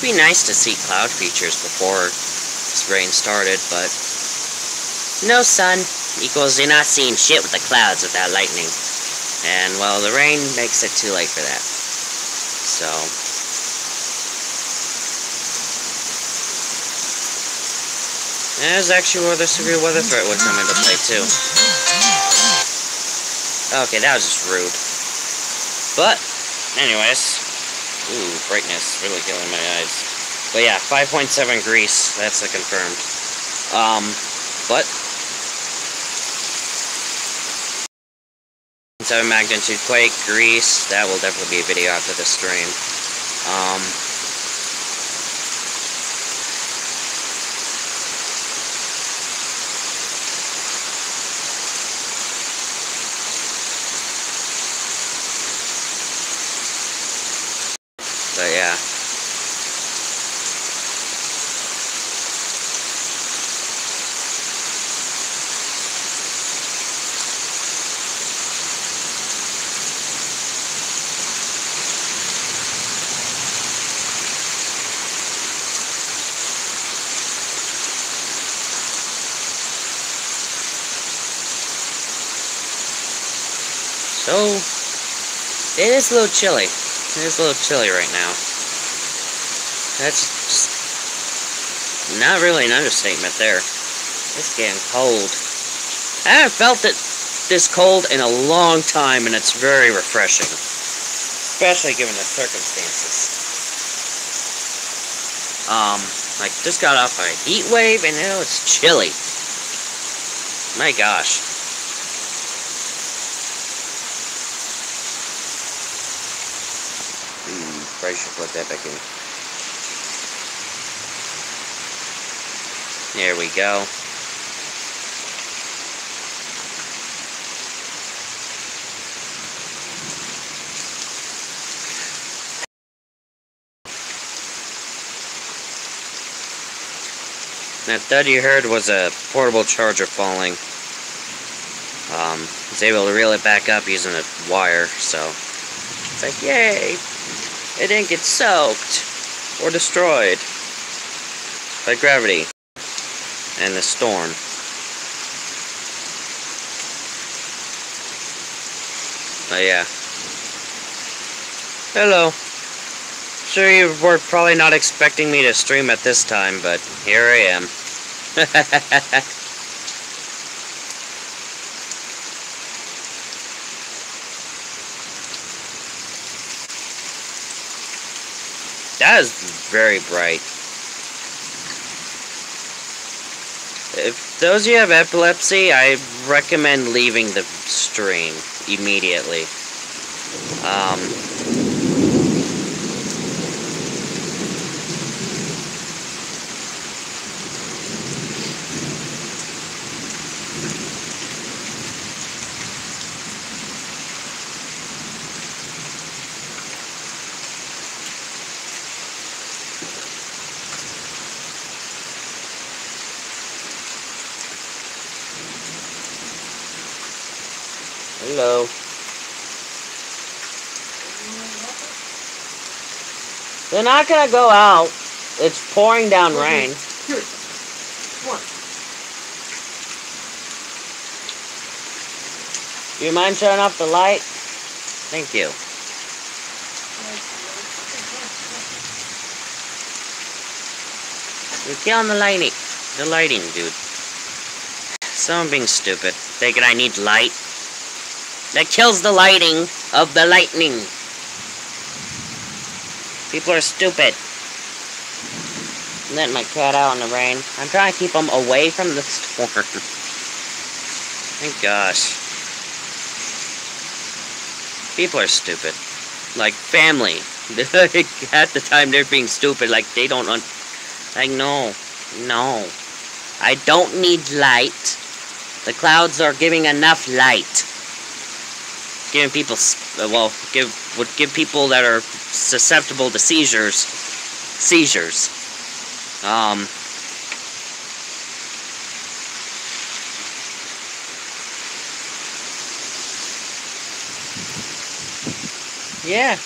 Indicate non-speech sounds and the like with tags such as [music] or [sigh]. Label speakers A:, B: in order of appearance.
A: be nice to see cloud features before this rain started, but no sun equals you're not seeing shit with the clouds without lightning. And, well, the rain makes it too late for that. So... There's actually where the severe weather threat would come into play, too. Okay, that was just rude. But, anyways, Ooh, brightness really killing my eyes. But yeah, 5.7 Greece. That's a confirmed. Um, but 7 magnitude quake, Greece. That will definitely be a video after the stream. Um, So yeah. So, it is a little chilly. It is a little chilly right now. That's just not really an understatement there. It's getting cold. I haven't felt it this cold in a long time, and it's very refreshing. Especially given the circumstances. Um, like, just got off a heat wave, and now it's chilly. My gosh. Probably should put that back in. There we go. That thud you heard was a portable charger falling. Um, was able to reel it back up using a wire, so it's like, yay! It didn't get soaked or destroyed by gravity and the storm. But yeah. Hello. Sure you were probably not expecting me to stream at this time, but here I am. [laughs] that is very bright. If those of you have epilepsy, I recommend leaving the stream immediately. Um, hello. They're not gonna go out. It's pouring down mm-hmm. rain.
B: Here. Come on.
A: Do you mind shutting off the light? Thank you. You're killing the lighting. The lighting, dude. Someone being stupid. Thinking I need light. That kills the lighting of the lightning. People are stupid. Letting my cat out in the rain. I'm trying to keep them away from the storm. Thank gosh. People are stupid. Like, family. [laughs] At the time, they're being stupid. Like, they don't... Un like, no. No. I don't need light. The clouds are giving enough light. Giving people... Well, give would give people that are susceptible to seizures... Seizures. Um... Yeah.